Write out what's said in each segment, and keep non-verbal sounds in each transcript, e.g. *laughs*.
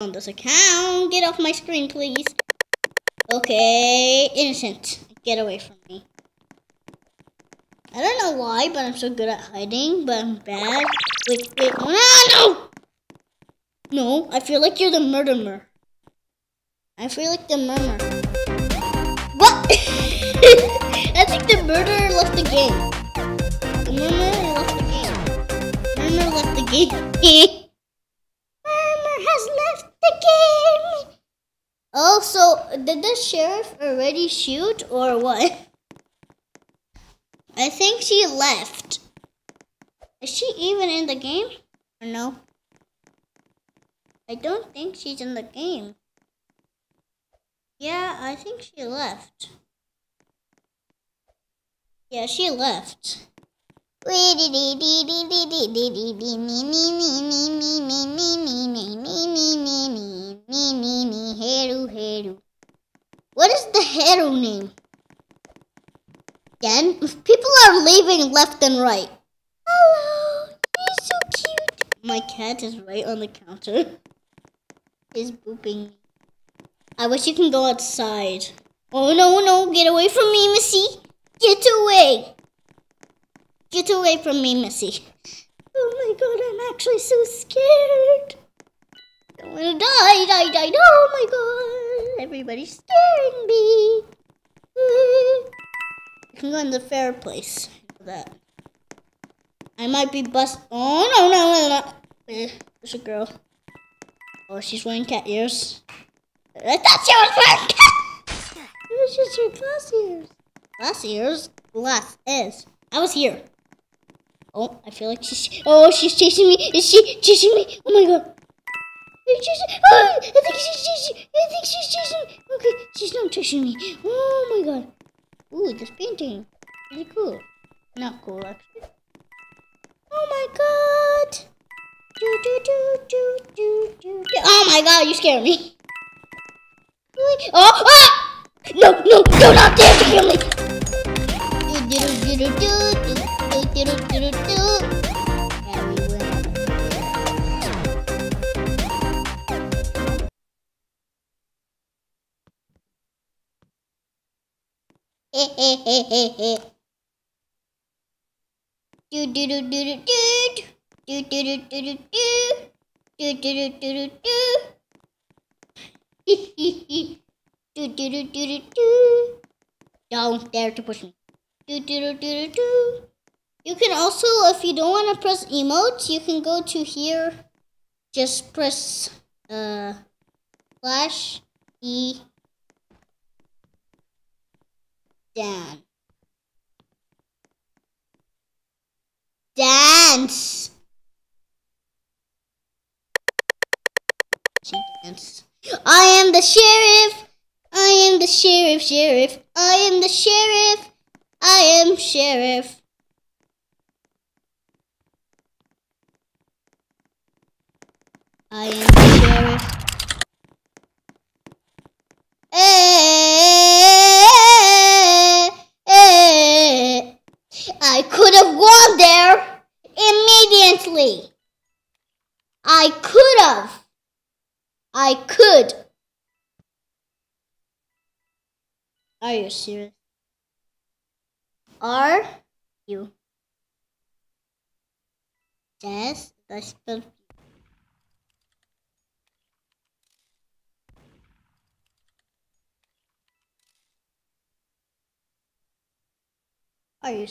on this account. Get off my screen, please. Okay, innocent. Get away from me. I don't know why, but I'm so good at hiding, but I'm bad. Wait, wait, no, no! No, I feel like you're the murderer. I feel like the murderer. What? *laughs* I think the murderer left the game. The murderer left the game. The Murderer left the game. *laughs* murderer has left the game. Oh, so did the sheriff already shoot or what? I think she left. Is she even in the game? Or no? I don't think she's in the game. Yeah, I think she left. Yeah, she left. What is the hero name? Again, people are leaving left and right. Hello, you're so cute. My cat is right on the counter. Is booping. I wish you can go outside. Oh no, no, get away from me, Missy. Get away. Get away from me, Missy. Oh my god, I'm actually so scared. I want to die, die, die. Oh my god. Everybody's scaring me. *laughs* I can go in the fair place. That. I might be bust. Oh no no no no! There's a girl. Oh, she's wearing cat ears. I thought she was wearing cat. It was just your glass ears. Glass ears. Glass is. I was here. Oh, I feel like she's. Oh, she's chasing me. Is she chasing me? Oh my god. Chasing, oh, *gasps* I think she's chasing. I think she's chasing me. Okay, she's not chasing me. Oh my god. Ooh, this painting. Really cool. Not cool, actually. Oh my god! Do, do, do, do, do, do. Oh my god, you scared me. Oh, ah! No, no, do not dare to kill me! Do, do, do, do, do, do, do, do, do. do do do do do do do do do do do do do do do do do do do do Don't dare to push me. Do do do do do You can also, if you don't want to press emotes, you can go to here. Just press uh, slash e Dan. Dance. She danced. I am the sheriff. I am the sheriff, sheriff. I am the sheriff. I am sheriff. I am the sheriff. Hey. I could have gone there immediately. I could have. I could. Are you serious? Are you? Yes, I spelled Are you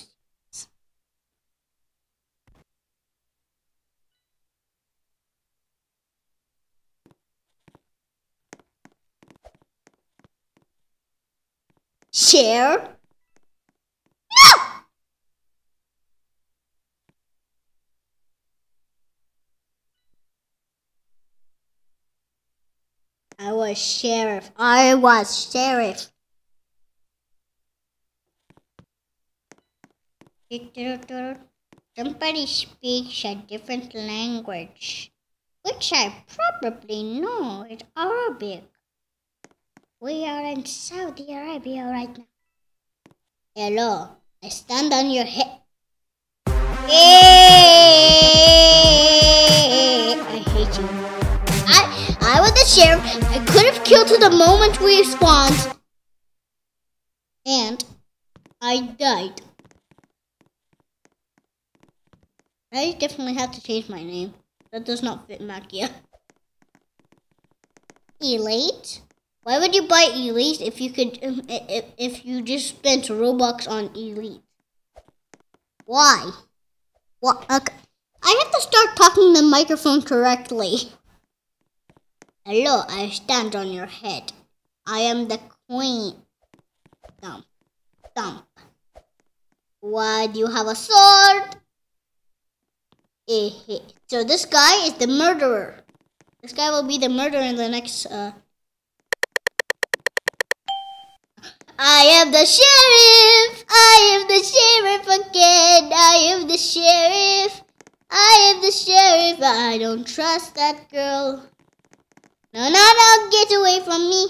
Share? No! I was sheriff. I was sheriff. Somebody speaks a different language, which I probably know is Arabic. We are in Saudi Arabia right now. Hello, I stand on your head. I hate you. I, I was the sheriff. I could have killed you the moment we spawned. And I died. I definitely have to change my name. That does not fit Makia. Elite? Why would you buy Elite if you could if, if you just spent Robux on Elite? Why? What? Okay. I have to start talking the microphone correctly. Hello, I stand on your head. I am the queen. Thump. Thump. Why do you have a sword? Eh, eh. So this guy is the murderer. This guy will be the murderer in the next uh I am the sheriff. I am the sheriff again. I am the sheriff. I am the sheriff. I don't trust that girl. No, no, no. Get away from me.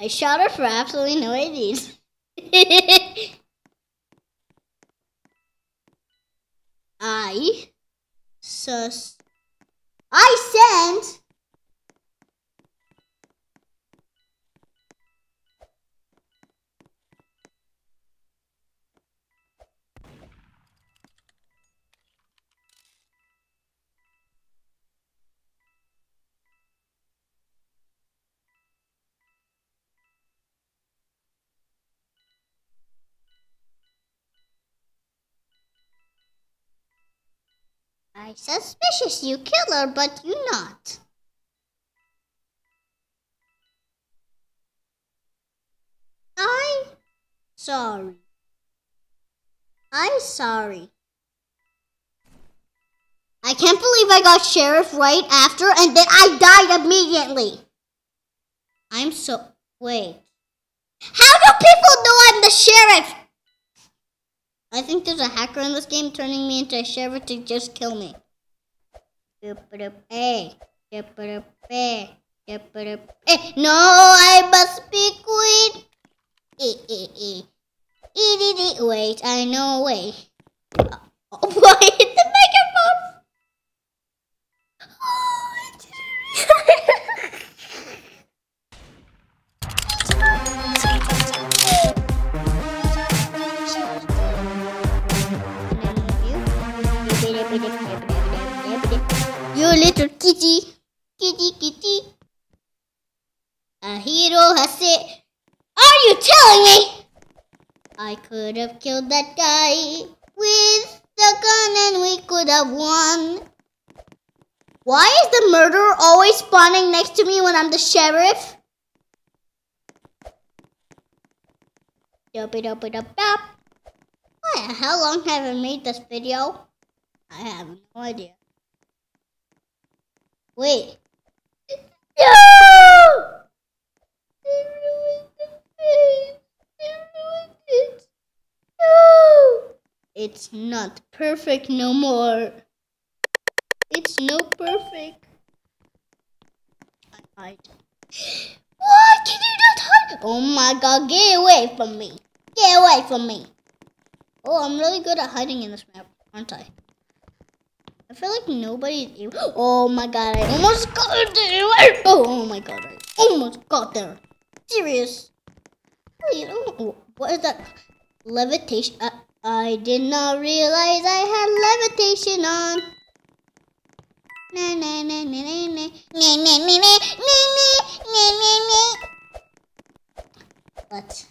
I shot her for absolutely no reason. *laughs* I sus I sent I suspicious you killer, but you not. I sorry. I sorry. I can't believe I got sheriff right after and then I died immediately. I'm so wait. How do people know I'm the sheriff? I think there's a hacker in this game turning me into a sheriff to just kill me. Hey, no, I must be queen. Wait, I know a way. Oh, why hit the little kitty, kitty, kitty. A hero has said, Are you telling me? I could have killed that guy with the gun and we could have won. Why is the murderer always spawning next to me when I'm the sheriff? Wait, how long have I made this video? I have no idea. Wait. No! The. No! It's not perfect no more. It's no perfect. I hide. Why can you not hide? Oh my god, get away from me. Get away from me. Oh, I'm really good at hiding in this map, aren't I? I feel like nobody's able. Oh my god, I almost got there. Oh, oh my god, I almost got there. Serious. Oh, what is that? Levitation. I, I did not realize I had levitation on. What?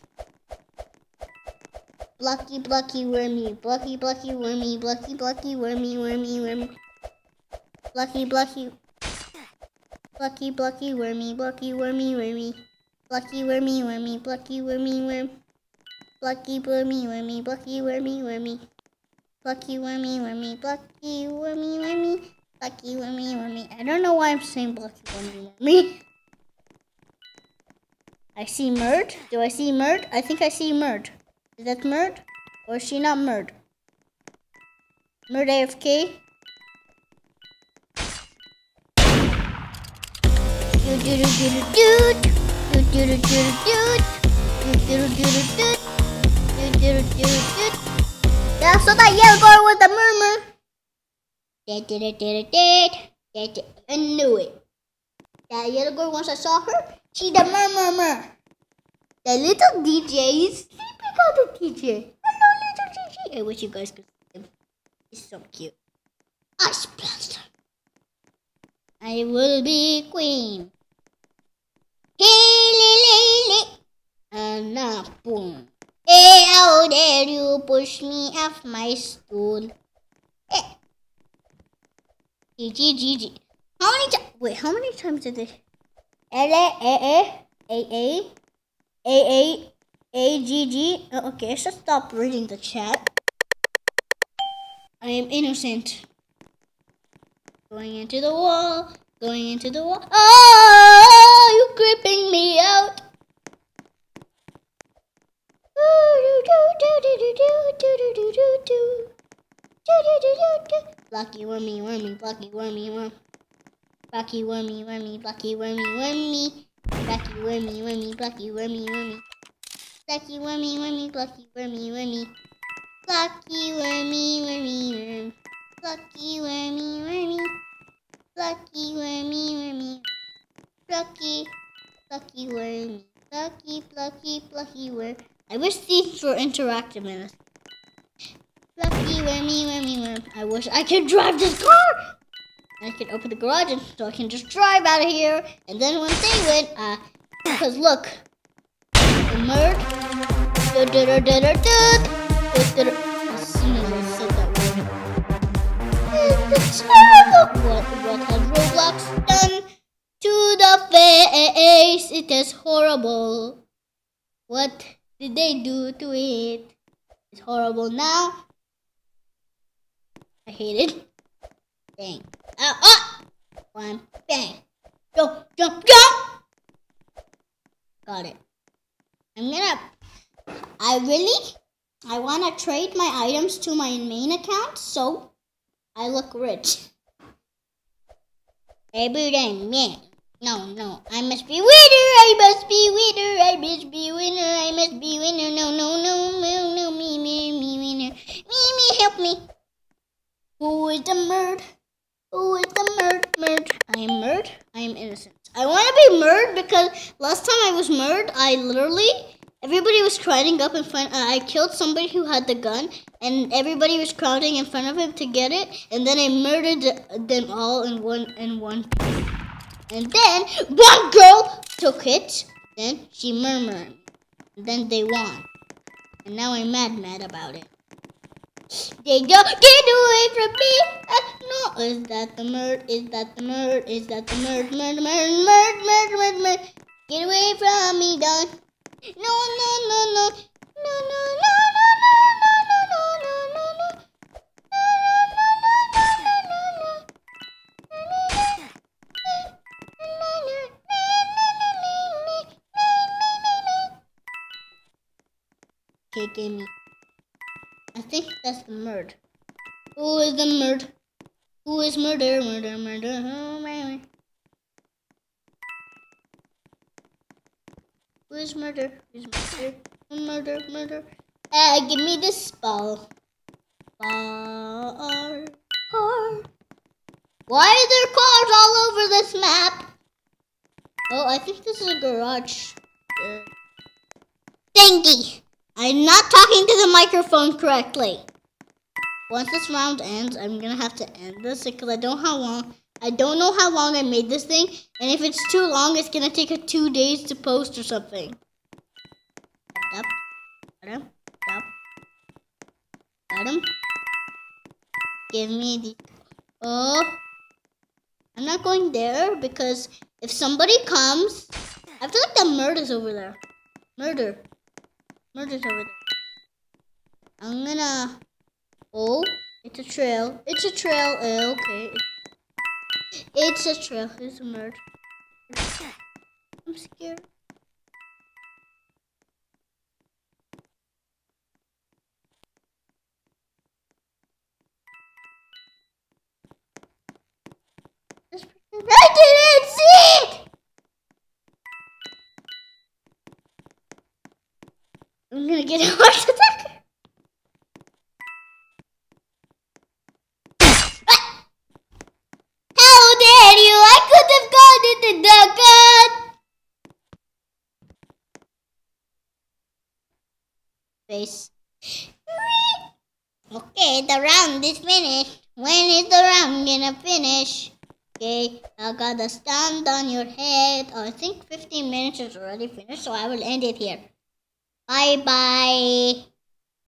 Blocky, blocky, wormy, blocky, blocky, wormy, blocky, blocky, wormy, wormy, wormy. Blocky, blocky. Blocky, blocky, wormy, blocky, wormy, wormy. Blocky, wormy, wormy, blocky, wormy, worm. Blocky, wormy, wormy, blocky, wormy, wormy. Blocky, wormy, wormy, blocky, wormy, wormy. Blocky, wormy, wormy. I don't know why I'm saying blocky, wormy, wormy. I see Murd. Do I see Murd? I think I see Murd. Is that Murd? Or is she not Murd? Murd AFK? Do do do do do do do do do do do do do do do Yeah, so that yellow girl was the murmur. I knew it. That yellow girl, once I saw her, she the murmur. The little DJ is the DJ. Hello, little DJ. I wish you guys could see him. He's so cute. Ice Blaster. I will be queen. Hey, li, li, li. And now, boom. Hey, how dare you push me off my stool? Hey. GG, GG. How many times? Wait, how many times did they? L A A A A A A A G G. Oh, Okay, should stop reading the chat. I am innocent. Going into the wall. Going into the wall. Oh, you're creeping me out. Lucky wormy, wormy, lucky wormy, worm. Lucky wormy, wormy, lucky wormy, wormy. Lucky wormy, wormy, lucky wormy, wormy. Lucky wormy, wormy, lucky wormy, wormy. Lucky wormy, wormy, worm. Lucky wormy, wormy. Lucky wormy, wormy. Lucky, lucky wormy. Lucky, plucky, plucky worm. I wish these were interactive in this. Lucky wormy, wormy, worm. I wish I could drive this car. I can open the garage and so I can just drive out of here. And then once they win, uh, because look, murd. As soon as I said that word, it's terrible. What, what has Roblox done to the face? It is horrible. What did they do to it? It's horrible now. I hate it. Bang. Ah, ah! One, bang. Jump, jump, jump! Got it. I'm gonna. I really. I wanna trade my items to my main account so I look rich. Every day, man. No, no. I must be winner. I must be winner. I must be winner. I must be winner. No, no, no, no, no. Me, me, me, winner. Me, me, help me. Who is the murd? Who is the murd? Murd. I am murd. I am innocent. I want be murd because last time I was murdered, I literally everybody was crowding up in front. Uh, I killed somebody who had the gun, and everybody was crowding in front of him to get it. And then I murdered them all in one in one. And then one girl took it. Then she murmured. And then they won. And now I'm mad, mad about it. They don't get away from me. No, is that the murd? Is that the murd? Is that the murd? Murd, murd, murd, murd, murd, murd. Get away from me, dog. No, no, no, no. No, no, no. Give me. Think that's the murd. Who is the murd? Who is murder, murder, murder? Oh. Who is murder? Who's murder? Murder, murder. Uh, give me this ball. Bar, car. Why are there cars all over this map? Oh, I think this is a garage. Uh, thingy. I'm not talking to the microphone correctly. Once this round ends, I'm gonna have to end this because I don't how long. I don't know how long I made this thing, and if it's too long, it's gonna take two days to post or something. Up, got him. Give me the. Oh, I'm not going there because if somebody comes, I feel like the murder's over there. Murder. Murder's over there. I'm gonna. Oh, it's a trail. It's a trail. Uh, okay. It's a trail. It's a murder. I'm scared. Face. Mm. Okay, the round is finished. When is the round gonna finish? Okay, I got the stand on your head. I think 15 minutes is already finished, so I will end it here. Bye bye.